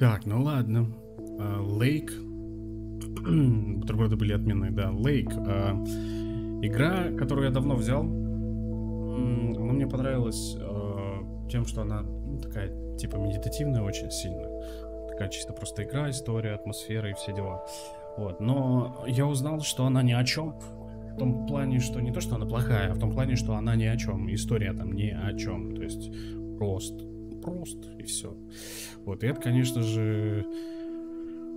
Так, ну ладно. А, Лейк. Бутерброды были отменные, да. Лейк. А, игра, которую я давно взял. М, Она мне понравилась а, тем, что она ну, такая, типа, медитативная очень сильно. Такая чисто просто игра, история, атмосфера и все дела. Вот. Но я узнал, что она ни о чем. В том плане, что не то, что она плохая, а в том плане, что она ни о чем. История там ни о чем. То есть просто, просто и все. Вот, и это, конечно же,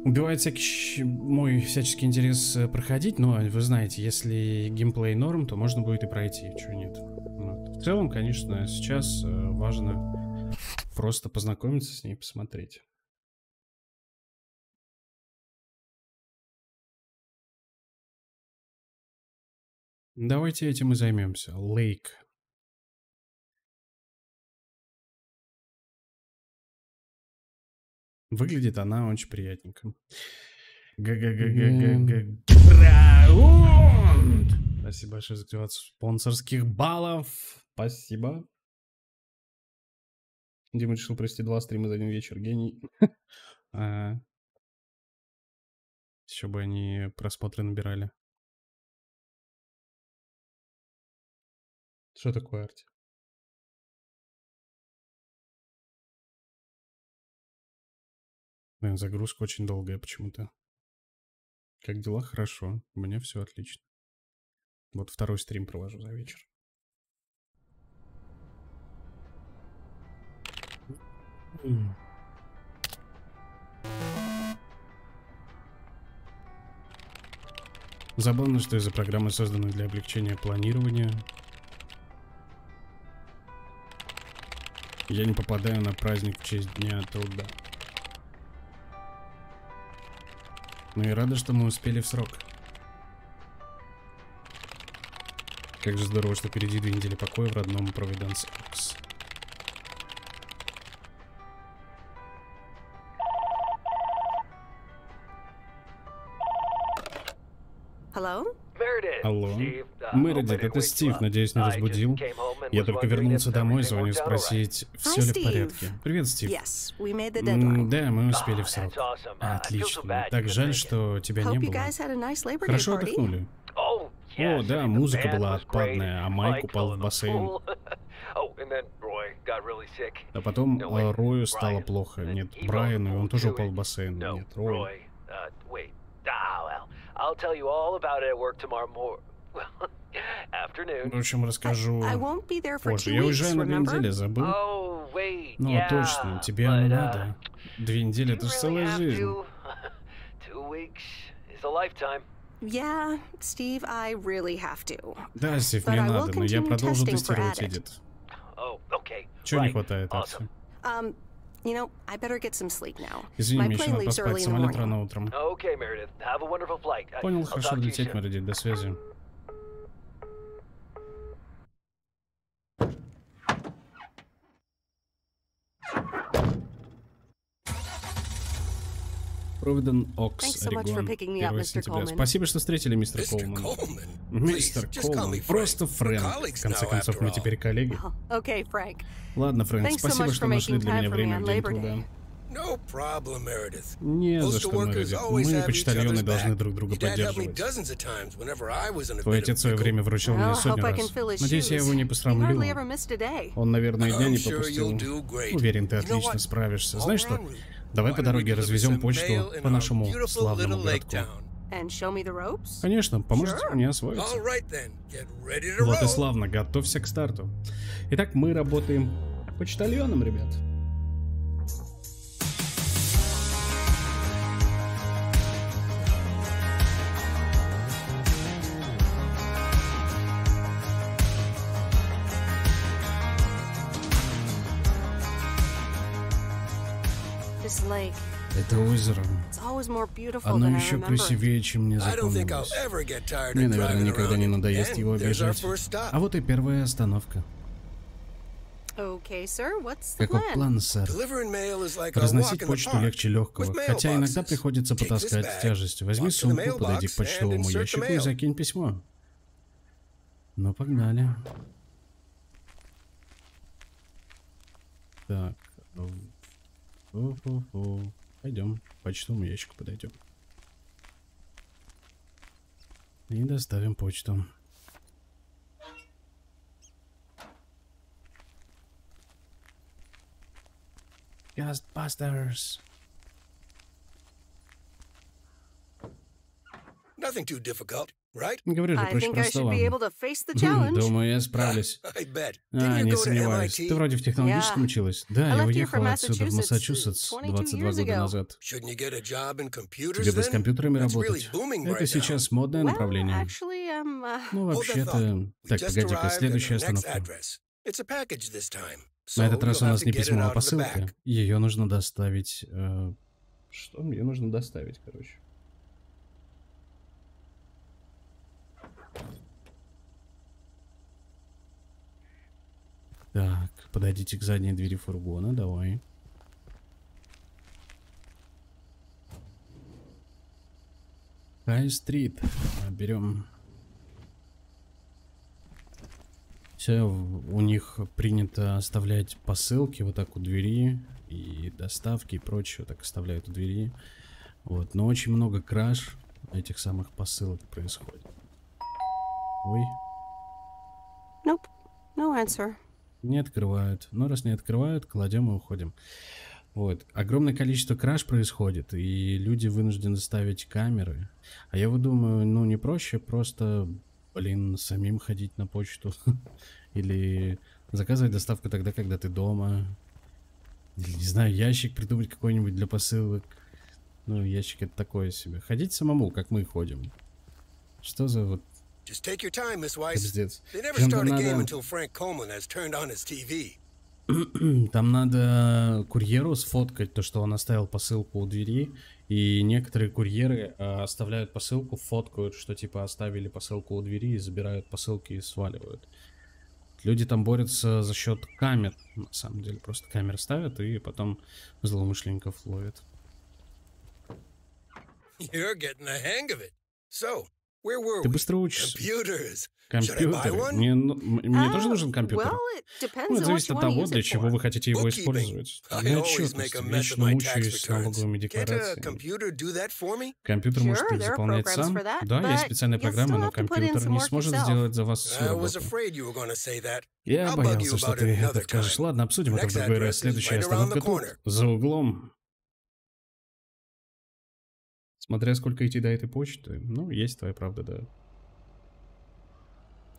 убивает всякий мой всяческий интерес э, проходить, но вы знаете, если геймплей норм, то можно будет и пройти, чего нет. Вот. В целом, конечно, сейчас э, важно просто познакомиться с ней, посмотреть. Давайте этим и займемся. Лейк. Выглядит она очень приятненько. Га-га-га-га-га-га. Раунд! Спасибо большое за активацию спонсорских баллов. Спасибо. Дима решил провести два стрима за один вечер. Гений. А, Еще бы они просмотры набирали. Что такое, Арти? Блин, загрузка очень долгая почему-то. Как дела? Хорошо. У меня все отлично. Вот второй стрим провожу за вечер. Забавно, что из-за программы, созданной для облегчения планирования, я не попадаю на праздник в честь Дня труда. Ну и рада, что мы успели в срок. Как же здорово, что впереди две недели покоя в родном Провиденс Окс. Мередит, это Стив, надеюсь, не разбудил. Я только вернулся домой, звоню спросить, все ли в порядке. Привет, Стив. Да, мы успели в срок. Отлично. Так жаль, что тебя не было. Хорошо отдохнули? О, да, музыка была отпадная, а Майк упал в бассейн. А потом Рою стало плохо. Нет, Брайану, и он тоже упал в бассейн. Нет, Рой. Ah, I'll tell you all about it at work tomorrow morning. Afternoon. В общем, расскажу I won't be there for позже. two Я weeks, уезжаю на две недели, забыл? Oh, wait. Ну, yeah, точно, тебе but, оно uh, надо. Две недели, это you же really целая have жизнь. to. Two weeks is a lifetime. Yeah, Steve, I really have to. Да, Стив, мне надо, но я продолжу тестировать. Эдит. Oh. Чего не хватает? Um, you know, I better get some sleep now. Извини, мне еще надо поспать, самолет рано утром. Okay, Meredith. Have a wonderful flight. I- Понял, I'll хорошо talk to you лететь. Мередит, до связи. Провиден Окс, Орегон, picking me up, 1 Mr. сентября. Спасибо, что встретили, мистер. Колман. Мистер Колман, просто Фрэнк. В конце концов, мы теперь коллеги. Ладно, Фрэнк, спасибо, что нашли для меня время в день труда. Не за что, always Мы, почтальоны, должны друг друга поддерживать. Твой отец в свое время вручил мне can раз. Надеюсь, я его не посрамлю. Он, наверное, и дня не пропустил. Уверен, ты отлично справишься. Знаешь что? Давай по дороге развезем почту по нашему славному городку. Конечно, поможете мне освоиться. Вот и славно, готовься к старту. Итак, мы работаем почтальоном, ребят. Это озеро. Оно еще красивее, чем мне запомнилось. Мне, наверное, никогда не надоест его stop. А вот и первая остановка. Каков plan? план, сэр? Разносить почту легче легкого, хотя иногда приходится потаскать тяжесть. Возьми сумку, подойди к почтовому ящику и закинь письмо. Ну, погнали. Так. Фу-фу-фу. Пойдем, к почтовому ящику подойдем. И доставим почту. Ghostbusters. Nothing too difficult? Говорю же, проще простого. Хм. Думаю, я справлюсь. А, не сомневаюсь. Ты вроде в технологическом Yeah. училась. Да, I я left here уехал for отсюда в Массачусетс 22 22 years года назад. Тебе бы с компьютерами работать. Это сейчас модное Well, направление. actually, um, uh, Ну, вообще-то... Так, погоди-ка, следующая остановка. На этот раз у нас не письмо, а посылка. Ее нужно доставить... э, Что? Ее нужно доставить, короче. Так, подойдите к задней двери фургона, давай. Хай-стрит. Берем. Все, у них принято оставлять посылки вот так у двери. И доставки и прочее так оставляют у двери. Вот, но очень много краж этих самых посылок происходит. Ой, nope, no answer. Не открывают. Но раз не открывают, кладем и уходим. Вот. Огромное количество краж происходит, и люди вынуждены ставить камеры. А я вот думаю, ну не проще просто, блин, самим ходить на почту. Или заказывать доставку тогда, когда ты дома. Или, не знаю, ящик придумать какой-нибудь для посылок. Ну, ящик это такое себе. Ходить самому, как мы ходим. Что за вот Just take your time, Miss Weiss. They never start a game until Frank Coleman has turned on his TV. Там надо курьеру сфоткать то, что он оставил посылку у двери, и некоторые курьеры а, оставляют посылку, фоткают, что типа оставили посылку у двери, и забирают посылки и сваливают. Люди там борются за счет камер, на самом деле, просто камеры ставят и потом злоумышленников ловят. You're getting the hang of it. So, Ты быстро учишься. Компьютер. Мне, ну, мне тоже Uh, нужен компьютер. Ну, это зависит от того, для чего вы хотите его использовать. Для make отчетности. Вечно мучаюсь с налоговыми декларациями. Компьютер может их заполнять сам. Да, есть специальные программы, но компьютер не сможет сделать за вас всю работу. Я боялся, что ты это скажешь. Ладно, обсудим это в другой раз. Следующая остановка тут, за углом. Смотря сколько идти до этой почты. Ну, есть твоя правда, да.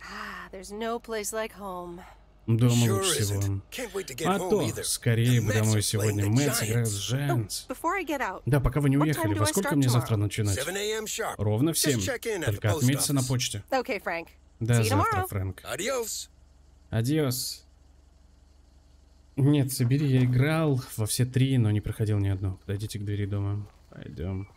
Ah, there's no place like home. Дома Sure лучше всего. Can't wait to get А home то, either. скорее бы домой сегодня. Мэтс Giants. с Oh, Джайанс. before I get out, Да, пока вы не What time уехали, do во I сколько start мне tomorrow? завтра начинать? 7 a.m. sharp. Ровно в Just 7. check in at the Только post отметься на почте. okay, Frank. До See you завтра, tomorrow. Фрэнк. Adios. Адиос. Нет, собери, я играл во все три, но не проходил ни одну. Подойдите к двери дома. Пойдем.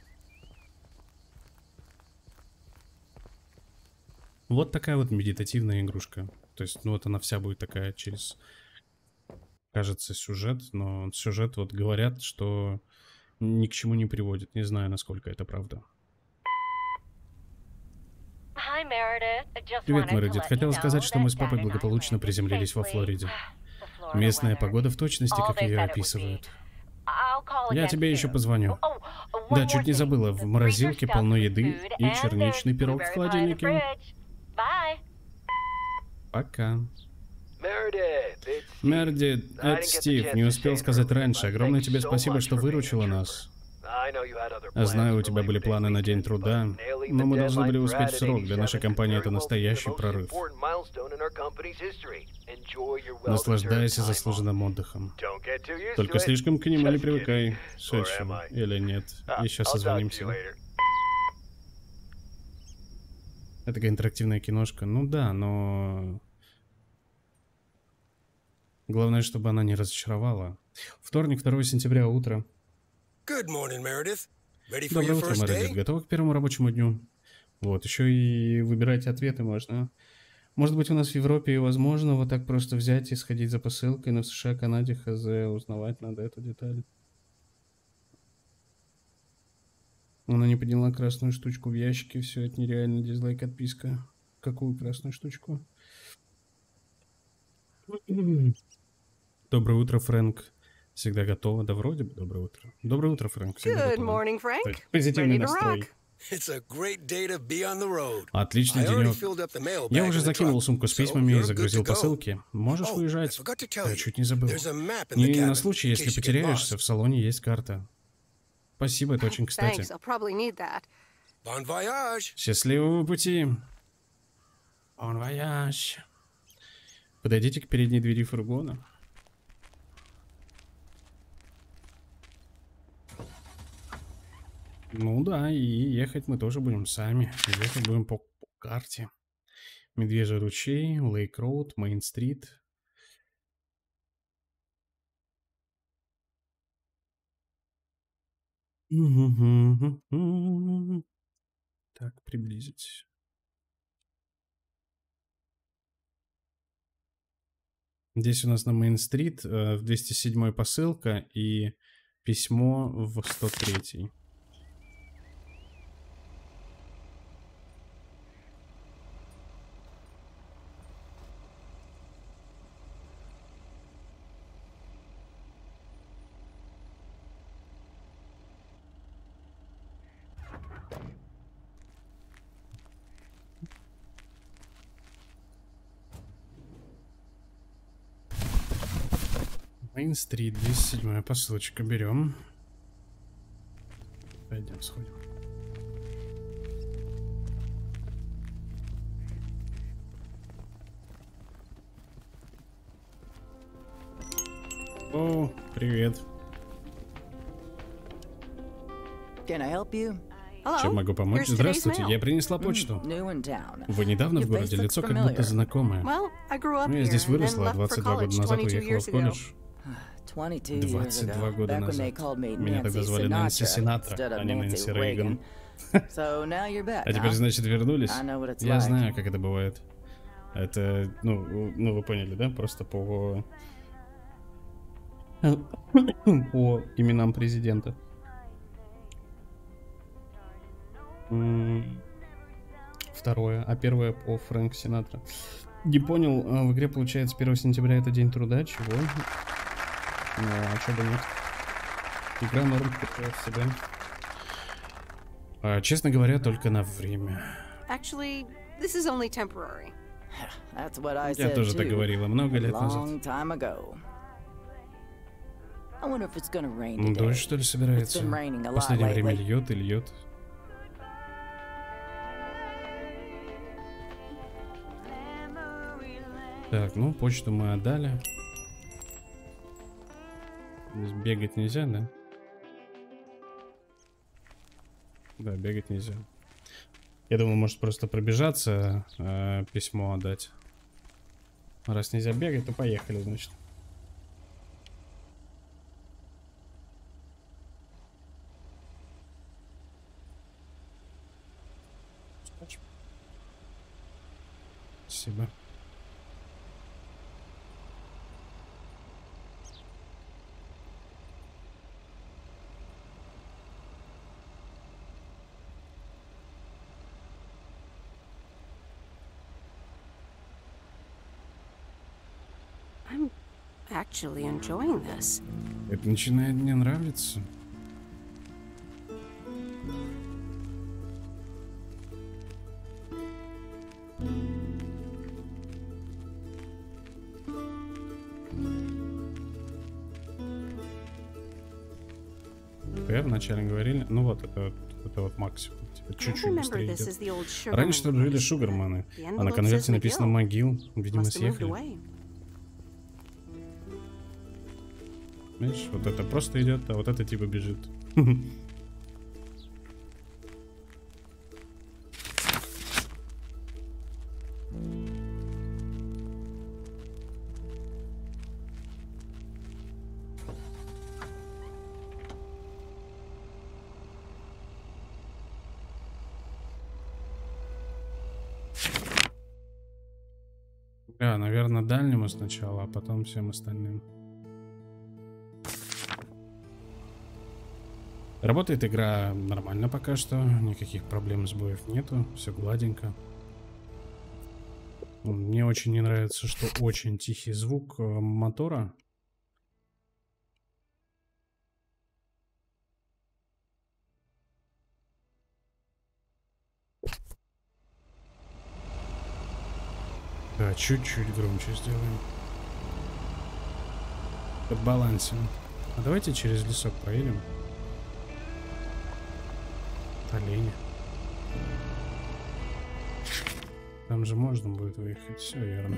Вот такая вот медитативная игрушка. То есть, ну вот она вся будет такая через, кажется, сюжет, но сюжет вот говорят, что ни к чему не приводит. Не знаю, насколько это правда. Привет, Мередит. Хотела сказать, что мы с папой благополучно приземлились во. Флориде. Местная погода в точности, как ее описывают. Я тебе еще позвоню. Oh, Да, чуть не забыла, в морозилке полно еды и черничный пирог в холодильнике. Пока. Meredith, it's Мерди, I didn't это Стив, не успел сказать раньше. Огромное тебе спасибо, что выручила нас. А Знаю, у тебя были планы на день труда, но мы должны были успеть в срок. Для нашей 87 компании это настоящий прорыв. Наслаждайся заслуженным отдыхом. Только слишком к нему не привыкай. Шучу. Или нет. Ah, Еще созвонимся. Это такая интерактивная киношка. Ну да, но... Главное, чтобы она не разочаровала. Вторник, 2 сентября, утро. Good morning, Meredith. Ready for Доброе your утро, first Маргарет. day? Готова к первому рабочему дню? Вот, еще и выбирать ответы можно. Может быть, у нас в Европе и возможно вот так просто взять и сходить за посылкой, но в США, Канаде, ХЗ, узнавать надо эту деталь. Она не подняла красную штучку в ящике, все, это нереально, дизлайк, отписка. Какую красную штучку? Доброе утро, Фрэнк. Всегда готова. Да вроде бы. Доброе утро. Доброе утро, Фрэнк. Всегда Good готова. morning, Frank. Так, позитивный Ready настрой. It's a great day to be on the road. Отличный денек. Я уже закинул сумку с письмами и загрузил посылки. Можешь Oh, tell Я чуть не забыл. Не на случай, если потеряешься, в салоне есть карта. Спасибо, это очень кстати. Voyage. Счастливого пути. Bon voyage. Подойдите к передней двери фургона. Ну да, и ехать мы тоже будем сами. Ехать будем по, по карте. Медвежий ручей, Lake Road, Main Street. Так, приблизить. Здесь у нас на Мейн-стрит э, в 207 посылка и письмо в 103. Мейн-стрит, 207 посылочка берем. Пойдем сходим. О, привет. Can I help you? Hello. Чем могу помочь? Здравствуйте, я принесла почту. Вы недавно в городе, лицо как будто знакомое. Ну, я здесь выросла, а left for 22 года college назад 22 уехала в колледж. 22 years 22 ago, года назад. Меня тогда звали Нэнси Синатра, а не Нэнси Рейган. А теперь, значит, вернулись? Я знаю, как это бывает. Это, ну, ну, вы поняли, да? Просто по... По именам президента. Второе. А первое по Фрэнк Синатра. Не понял, а в игре получается 1 сентября это день труда, чего? Ну, а чё бы нет? Игра норм включает в себя. А, честно говоря, только на время. Actually, this is only temporary. That's what I Я тоже так говорила много лет назад. long time ago. I wonder if it's gonna rain М, today. Дождь, что ли, собирается? It's been raining a В lot последнее время льет и льет. Так, ну, почту мы отдали. Бегать нельзя, да? Да, бегать нельзя. Я думаю, может просто пробежаться, э, письмо отдать. Раз нельзя бегать, то поехали, значит. Спасибо. I'm actually enjoying this. Это начинает мне нравиться. ПР вначале говорили, ну вот это, это вот максимум, типа чуть-чуть быстрее идет. Раньше тут жили. Шугарманы, а на конверте написано могил, видимо съехали. Видишь, вот это просто идет, а вот это типа бежит. Да, наверное, дальнему сначала, а потом всем остальным. Работает игра нормально пока что, никаких проблем с боев нету, все гладенько. Мне очень не нравится, что очень тихий звук э, мотора. Да, чуть-чуть громче сделаем. Подбалансим. А давайте через лесок поедем. Олени. Там же можно будет выехать, все верно.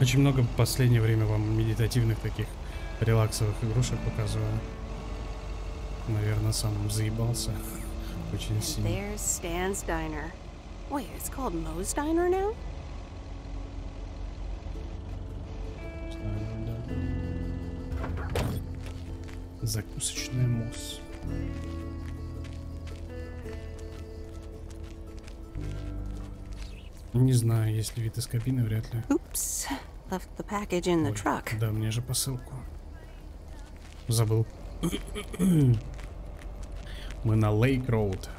Очень много в последнее время вам медитативных таких релаксовых игрушек показываю. Наверное, сам заебался. Очень сильно. There's Stan's Diner. Wait, it's called Moe's Diner now? Закусочная мосс. Не знаю, есть ли вид из кабины, вряд ли. Oops. Left the package in the Ой, truck. Да, мне же посылку. Забыл. Мы на Лейк Роуд.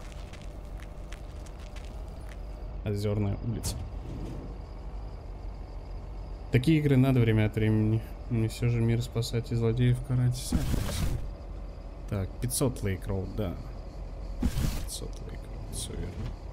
Озерная улица. Такие игры надо время от времени. Не все же мир спасать и злодеев карать. Так, 500 Лейк Роуд, да. 500 Лейк Роуд, все верно.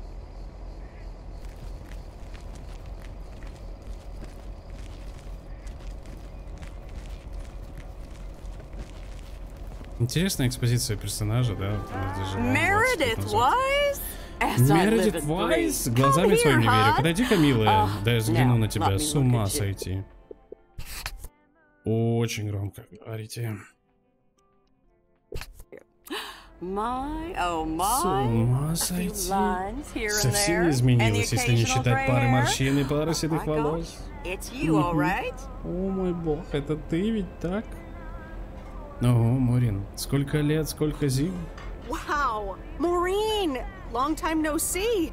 Интересная экспозиция персонажа, да? вот у нас даже Meredith 20 назад. Wise? As I live Мередит Вайс? Глазами своим не верю. Подойди-ка, милая. Да я взгляну на тебя. С ума сойти. Очень громко говорите. My, oh С my. ума A few сойти. Совсем не изменилось, если не считать пары морщин и пары Oh седых волос. О мой бог, это ты ведь так? Ого, Морин, сколько лет, сколько зим? Wow. Maureen! Long time no see.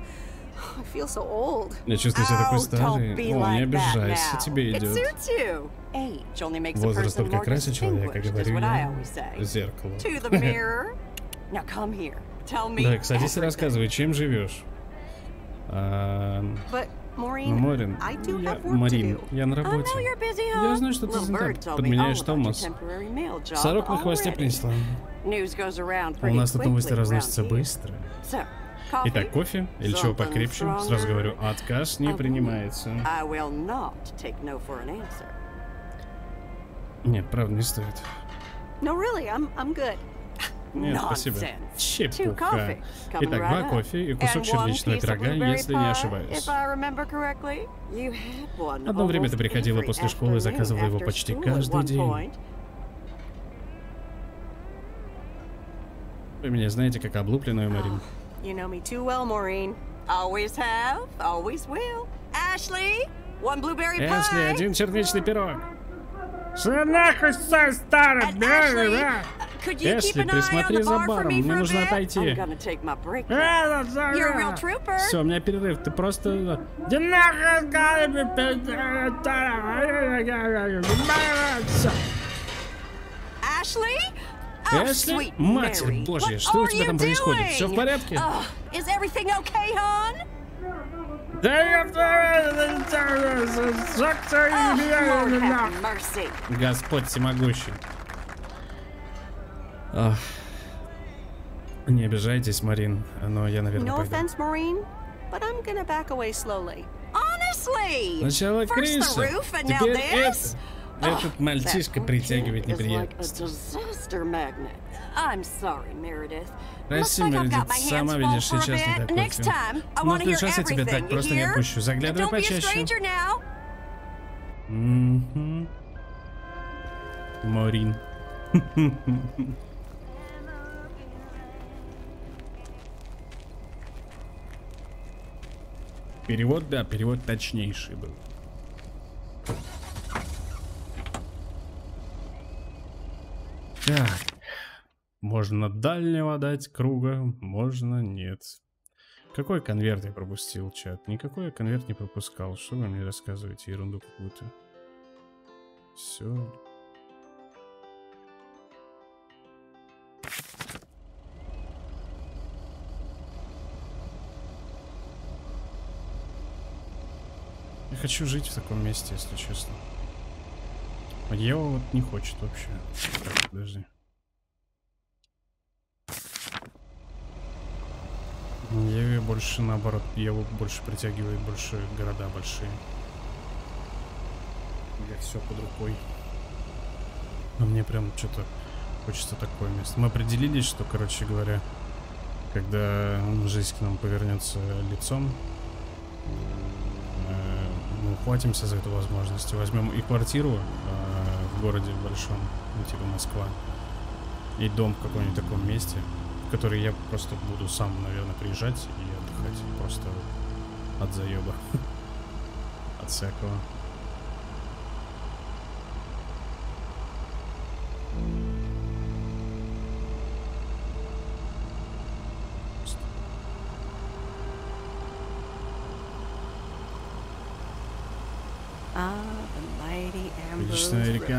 I feel so old. Я чувствую себя такой Oh, старый. О, не обижайся, тебе идет. Возраст только красит человека, говорю я. Зеркало. Да, садись и рассказывай, чем живешь? А, Ну, Морин, я, Марин, я на работе. Я знаю, что ты занята. Подменяешь Томас. Сорок на хвосте принесла. У нас тут новости разносятся быстро. Итак, кофе или чего покрепче? Сразу говорю, отказ не Uh, принимается. Нет, правда, не стоит. No, really, I'm I'm good. Нет, спасибо. Чепуха. Итак, два кофе и кусок черничного пирога, если не ошибаюсь. Одно время ты приходила после школы и заказывала его почти каждый день. Вы меня знаете как облупленную, Марин. You know me too well, Maureen. Always have, always will. Ashley, one blueberry pie. Эшли, один черничный пирог. Что нахуй старый, And Ashley, uh, Эшли, an eye on присмотри the за bar for баром, me мне нужно отойти. I'm gonna take my break now. You're a real trooper. Все, у меня перерыв, ты просто... Ashley? Oh, Эшли? Матерь Mary. божья, что у тебя там происходит? Все в порядке? Ugh, is everything okay, hon? Да я... Oh, Lord have mercy. Господь всемогущий. Ах. Не обижайтесь, Марин, но я, наверное, No пойду. offense, Maureen, but I'm gonna back away slowly. Honestly. Сначала Криса, теперь это. Этот мальчишка притягивает неприятности. Прости, hands сама видишь, сейчас не bit. так Next кофе. time, I Ну, want to hear сейчас я тебя так просто не отпущу. Заглядывай почаще. stranger now. Мгм. Марин. Перевод, да, перевод точнейший был. Так. Можно дальнего дать круга, можно нет. Какой конверт я пропустил, чат? Никакой я конверт не пропускал. Что вы мне рассказываете? Ерунду какую-то. Все. Я хочу жить в таком месте, если честно. А Ева вот не хочет вообще. Так, подожди. Еве больше наоборот, Еву больше притягивает больше города большие. Где все под рукой. А мне прям что-то хочется такое место. Мы определились, что, короче говоря, когда жизнь к нам повернется лицом, э, мы ухватимся за эту возможность. Возьмем и квартиру э, в городе большом, ну, типа Москва, и дом в каком-нибудь таком месте, в который я просто буду сам, наверное, приезжать и отдыхать просто от заеба. От всякого.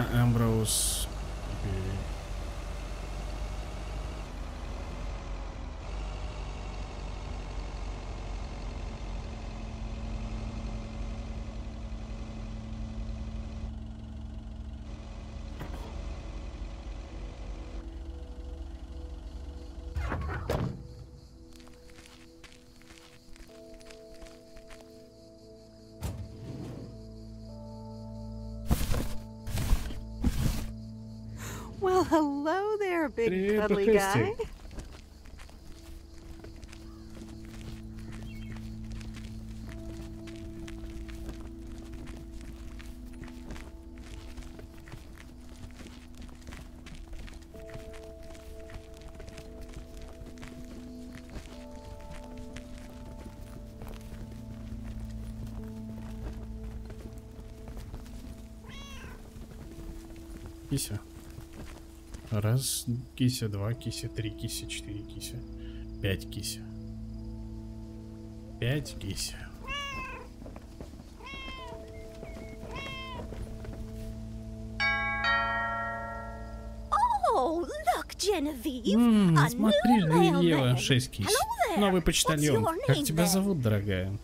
Ambrose. Hello there, big cuddly guy. Раз кися, два кися, три кися, четыре кися, пять кися. Пять кися. М, a смотри, Женевьева, шесть кись. Новый почтальон. Как тебя зовут, дорогая?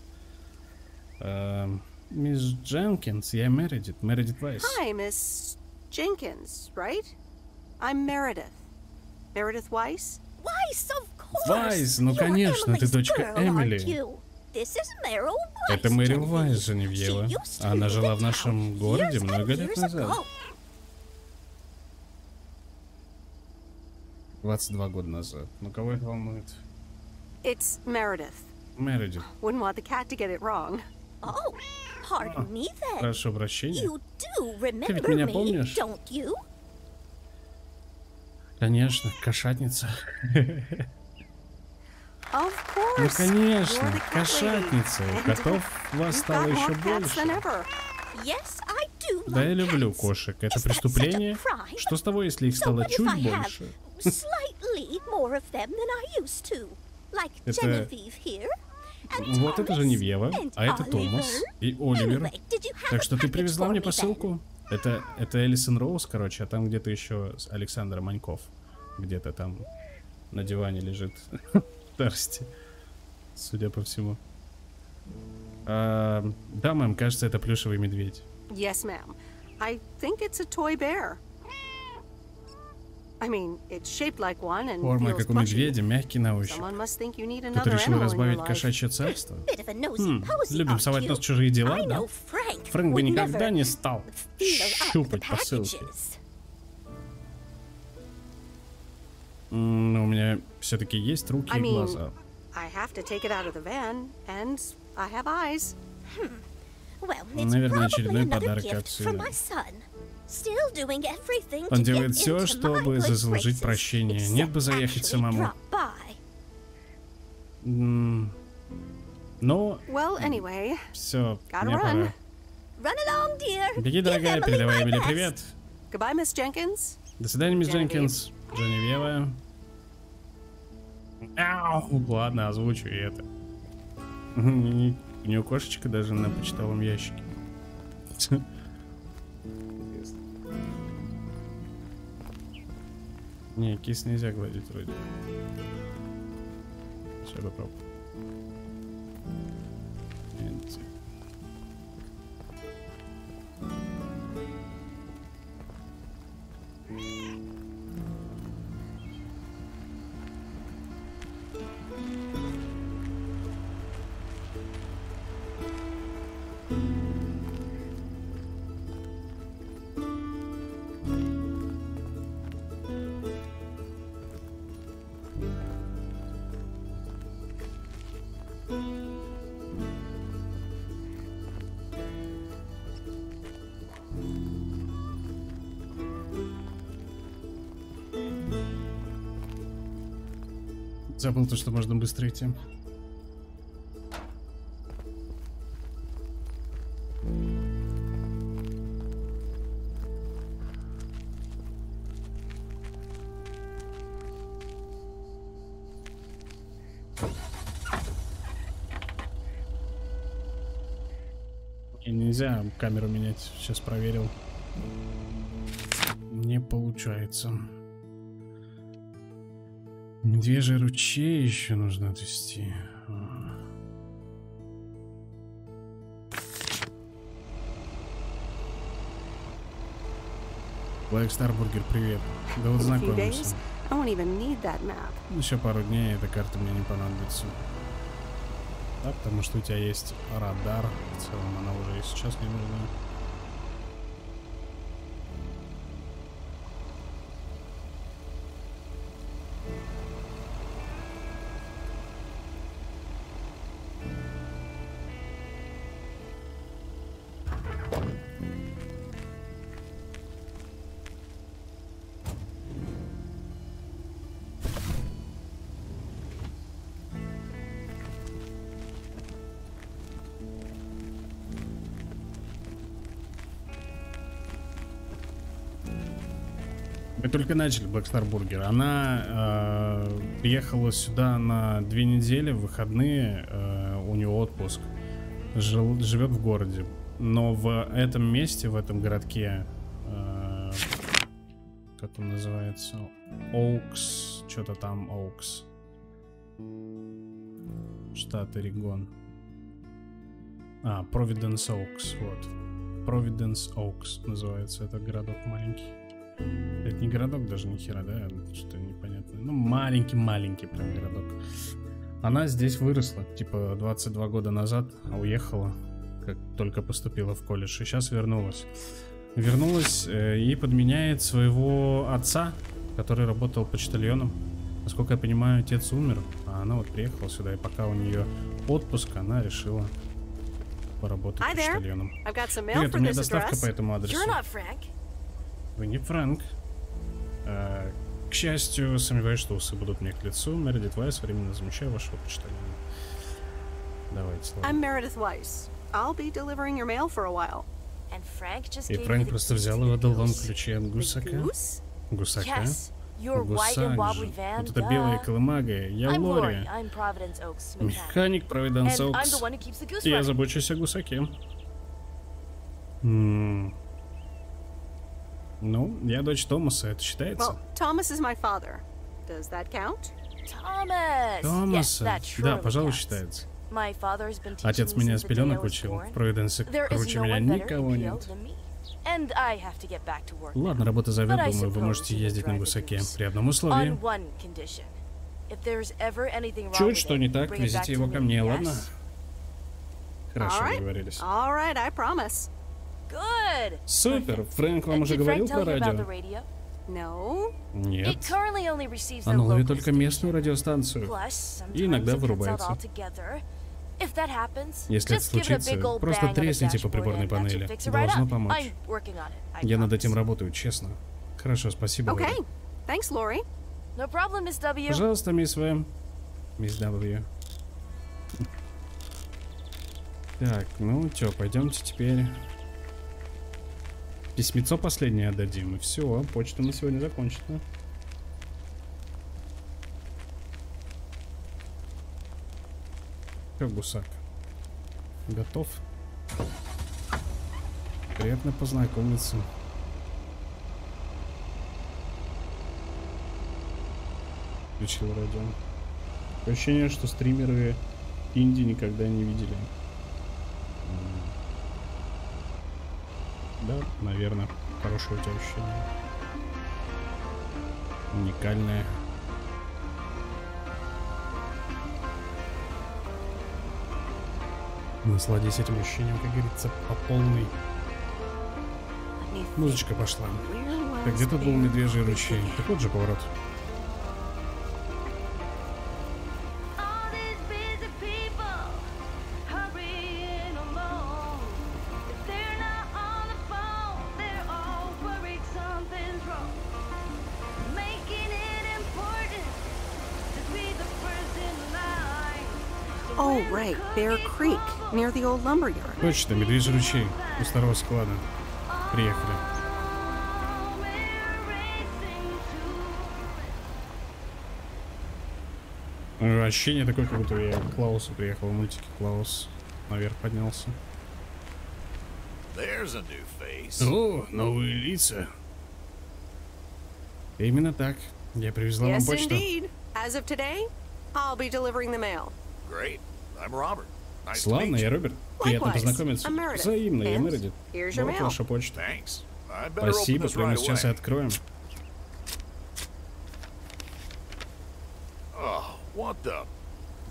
Эм, Мисс Дженкинс, я Мередит, Мередит Вайс. Hi, Miss Jenkins, right? I'm Meredith. Meredith Weiss? Weiss, of course. Weiss, ну, You're конечно, ты дочка Эмили. Это Мэри Genevieve. Вайс, Женевьева. Она жила в нашем городе много лет назад. ago. 22 года назад. Ну кого это волнует? It's Meredith. Мередит. Wouldn't want the cat to get it wrong. Oh, pardon me then. Прошу прощения. You do remember меня me, помнишь? don't you? Конечно, кошатница. Ну, конечно, кошатница. У котов вас стало еще больше. Да, я люблю кошек. Это преступление? Что с того, если их стало чуть больше? Это- Вот это Женевьева, а это. Томас и Оливер. Так что ты привезла мне посылку? Это, это Элисон Роуз, короче, а там где-то еще Александр Маньков. Где-то там на диване лежит в старости. Судя по всему. А, да, мэм, кажется, это плюшевый медведь. Yes, ma'am. I think it's a toy bear. I mean, it's shaped like one and Форма, как у медведя, мягкий на ощупь. Someone must think you need Кто-то another решил разбавить кошачье царство? Хм, любим совать you? нос чужие дела, да? Фрэнк бы никогда не стал щупать посылки. Ну, у меня все-таки есть руки и глаза. Наверное, очередной another подарок от сына. My son. Still doing everything Он to делает все, чтобы заслужить прощение. Нет бы заехать actually самому. anyway, все, Gotta мне run. пора. Run along, dear. Беги, Give дорогая, Emily передавай my Эмили best. привет. goodbye, Miss Jenkins. До свидания, мисс. Дженкинс. Женевьева. Ау, ладно, озвучу и это. У нее кошечка даже на почтовом ящике. Не, кис нельзя гладить вроде. Сейчас попробую. Забыл то, что можно быстро идти. И нельзя камеру менять. Сейчас проверил. Не получается. Медвежий ручей еще нужно отвести. Блэк Старбургер, привет. Да вот знакомимся. Еще пару дней эта карта мне не понадобится. Да, потому что у тебя есть радар. В целом она уже и сейчас не нужна. Только начали Black Star Burger. Она э, приехала сюда на две недели, в выходные, э, у нее отпуск. Жил, живет в городе. Но в этом месте, в этом городке, э, как он называется, Оукс, что-то там Оукс, штат Орегон. А, Providence Oaks, вот. Providence Oaks называется этот городок маленький. Это не городок даже ни хера, да? Что-то непонятное. Ну, маленький-маленький прям городок. Она здесь выросла, типа 22 года назад, а уехала, как только поступила в колледж, и сейчас вернулась. Вернулась э, и подменяет своего отца, который работал почтальоном. Насколько я понимаю, отец умер, а она вот приехала сюда, и пока у нее отпуск, она решила поработать почтальоном. Привет, у меня доставка по этому адресу. Вы не Фрэнк. А, к счастью, сомневаюсь, что усы будут мне к лицу. Мередит Вайс временно замечаю вашего почтальона. Давайте, ладно. I'm Meredith Weiss. I'll be delivering your mail for a while. And Frank just И gave Фрэнк просто keys взял to и the отдал вам goose. ключи от гусака. Goose? Гусака? Yes, your white and Гусак wobbly же. van. Вот это белая колымага. Я I'm Лори. Lori. I'm Providence Oaks mechanic. Механик Провиденс And I'm Оукс. the one who keeps the goose И я забочусь о гусаке. М. Ну, я дочь Томаса, это считается? Well, Thomas is my father. Does that count? Thomas. Yes, Томаса. Да, пожалуй, считается. Отец меня с пеленок учил. В Провиденсе круче меня никого нет. Ладно, работа зовет, думаю, вы можете ездить на гусаке. При одном условии. Чуть что не так, везите его ко мне, ладно? Хорошо, All right. договорились. Супер, Фрэнк вам уже говорил про tell you about the радио? radio? No. Нет. It currently only receives the Оно ловит local только местную радиостанцию. И иногда вырубается. altogether. If that happens, Если это случится, big old просто тресните по приборной панели. fix it right Должно up. помочь. I'm working on it, I Я над этим работаю, честно. Хорошо, спасибо. Лори. Okay. Thanks, Lori. No problem, Miss W. Пожалуйста, мисс В. Мисс W. Так, ну чё, пойдемте теперь. Письмецо последнее отдадим, и все, почта на сегодня закончена. Как гусак. Готов. Приятно познакомиться. Включил радио. Ощущение, что стримеры инди никогда не видели. Да, наверное. Хорошее у тебя ощущение. Уникальное. Насладись этим ощущением, как говорится, по полной. Музычка пошла. Так, где was тут был медвежий ручей? Так вот же поворот. Bear Creek, near the old lumber yard. Точно, медвежий ручей у старого склада. Приехали. Ощущение такое, как будто я к Клаусу приехал в мультике. Клаус наверх поднялся. О, новые лица. Именно так. Я привезла вам Yes, почту. indeed. As of today, I'll be delivering the mail. Great. Славно, я. Роберт. Приятно познакомиться. Взаимно, я Мередит. Вот ваша почта. Спасибо, this прямо сейчас и откроем.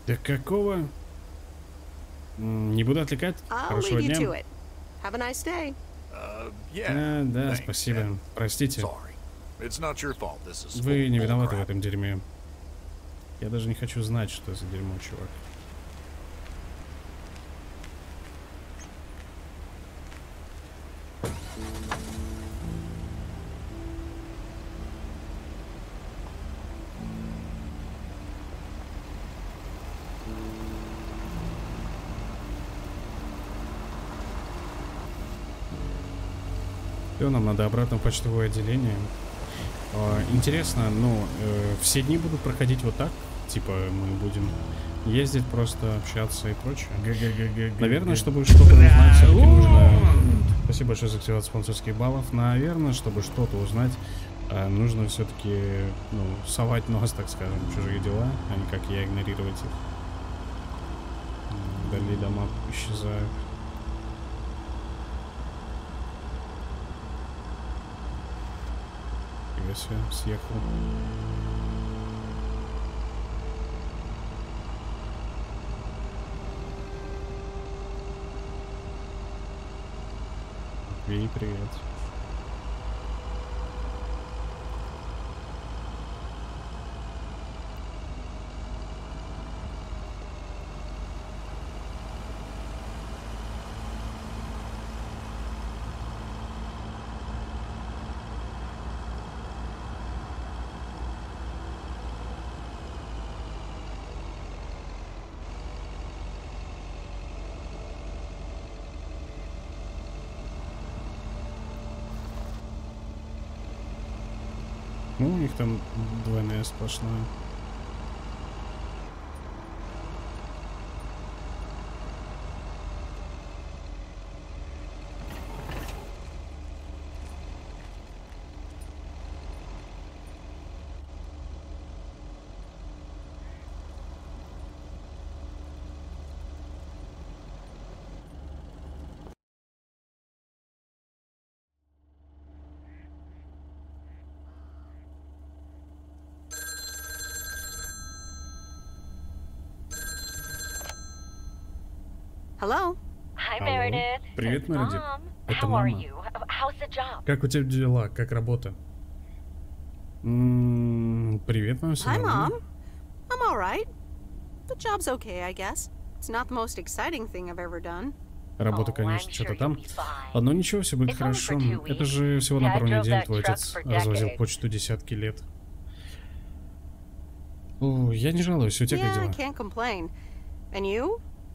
Да какого? Не буду отвлекать. Хорошего дня. Uh. А, да, спасибо. Простите. Вы не виноваты в этом дерьме. Я даже не хочу знать, что за дерьмо, чувак. Надо обратно в почтовое отделение. А, Интересно, ну, э, все дни будут проходить вот так? Типа, мы будем ездить, просто общаться и прочее? Наверное, чтобы что-то узнать, все-таки нужно... Спасибо большое за активацию спонсорских баллов. Наверное, чтобы что-то узнать, э, нужно все-таки, ну, совать нос, так скажем, в чужие дела, а не как я игнорировать их. Вдали дома исчезают. Фига себе, съехал. Ви, привет. Ну, у них там двойная сплошная. Meredith. Привет, Meredith. Это мама. Как у тебя дела? Как работа? Привет, мам. всё Hi, нормально? Mom. I'm all right. The job's okay, I guess. It's not the most exciting thing I've ever done. Работа, Oh, конечно, что-то там. Одно ничего, все будет хорошо. Это же всего на пару недель твой отец развозил почту десятки лет. О, я не жалуюсь, у тебя как дела?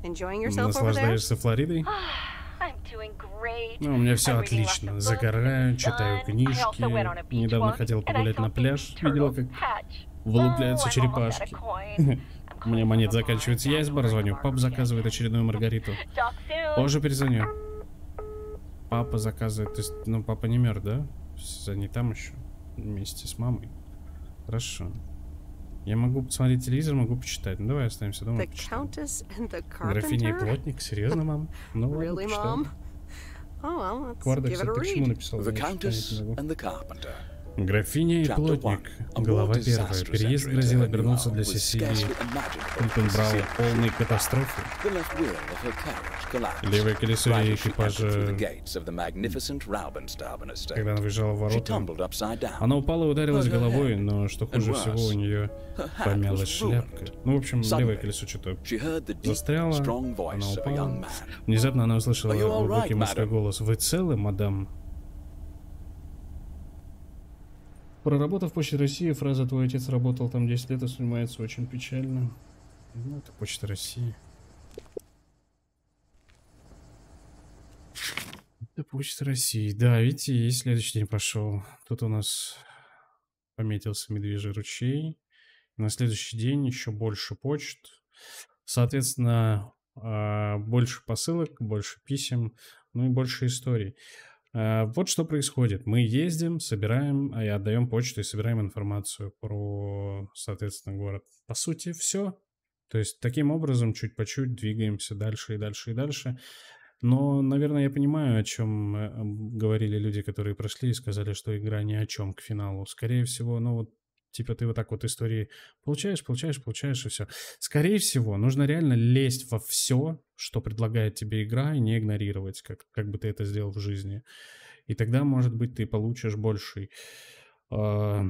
Enjoying yourself over there? Наслаждаешься Флоридой? I'm doing great. Ну, у меня все отлично. Загораю, читаю книжки. also went on a beach Недавно walk, хотел погулять на пляж. Видела, turtles как вылупляются черепашки. У меня монет заканчивается. Я из бара звоню. Пап заказывает очередную маргариту. Позже перезвоню. Папа заказывает. То есть, ну, папа не мертв, да? Они там еще. Вместе с мамой. Хорошо. Я могу посмотреть телевизор, могу почитать. Ну, давай останемся дома. Графиня и плотник? Серьезно, мам? Ну, ладно, Really, почитаем. Oh, well, Квардекс, ты к чему написал? The Countess and the Carpenter. Графиня и плотник. Глава первая. Переезд грозил обернуться для Сесилии scarcely imaginable Кулпен for Брау Cecilia. полной катастрофы. Левое колесо ее экипажа, когда она выезжала в ворота, она упала и ударилась головой, но что хуже всего, у нее помялась шляпка. Ну, в общем, левое колесо что-то застряло, она упала. Внезапно она услышала глубокий мужской голос. «Вы целы, мадам?» Проработав в Почте России, фраза «Твой отец работал там 10 лет» воспринимается очень печально. Ну, это Почта России. Это Почта России. Да, видите, и следующий день пошел. Тут у нас пометился Медвежий ручей. На следующий день еще больше почт. Соответственно, а, больше посылок, больше писем, ну и больше историй. А, Вот что происходит. Мы ездим, собираем, а и отдаем почту и собираем информацию про, соответственно, город. По сути, все. То есть таким образом, чуть по чуть двигаемся дальше и дальше и дальше. Но, наверное, я понимаю, о чем э, говорили люди, которые прошли и сказали, что игра ни о чем к финалу. Скорее всего, ну вот, типа ты вот так вот истории получаешь, получаешь, получаешь и все. Скорее всего, нужно реально лезть во все, что предлагает тебе игра, и не игнорировать, как, как бы ты это сделал в жизни. И тогда, может быть, ты получишь больший э,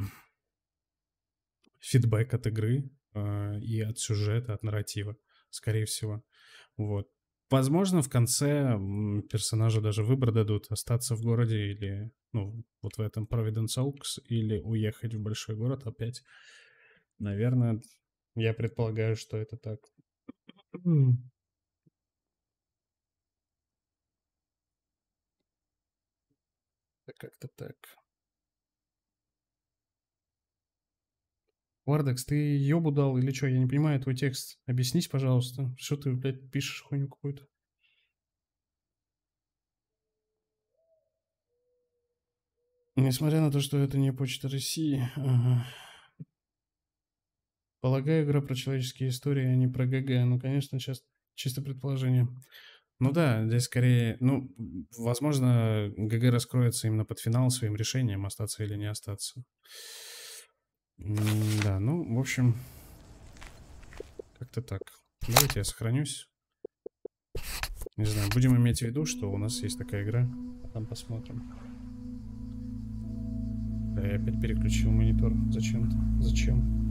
фидбэк от игры э, и от сюжета, от нарратива, скорее всего. Вот. Возможно, в конце м, персонажу даже выбор дадут остаться в городе или, ну, вот в этом Providence Oaks, или уехать в большой город опять. Наверное, я предполагаю, что это так. Как-то так. Вардекс, ты ёбу дал или что? Я не понимаю твой текст. Объяснись, пожалуйста. Что ты, блядь, пишешь хуйню какую-то? Несмотря на то, что это не Почта России. Ага. Полагаю, игра про человеческие истории, а не про ГГ. Ну, конечно, сейчас чисто предположение. Ну да, здесь скорее, ну, возможно, ГГ раскроется именно под финал своим решением, остаться или не остаться. Да, ну, в общем, как-то так. Давайте я сохранюсь. Не знаю, будем иметь в виду, что у нас есть такая игра. Там посмотрим. Да, я опять переключил монитор. Зачем-то. Зачем?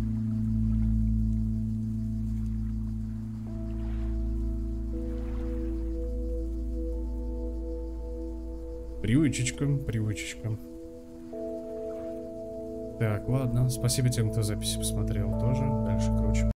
Привычечка, привычечка. Так, ладно. Спасибо тем, кто записи посмотрел тоже. Дальше круче.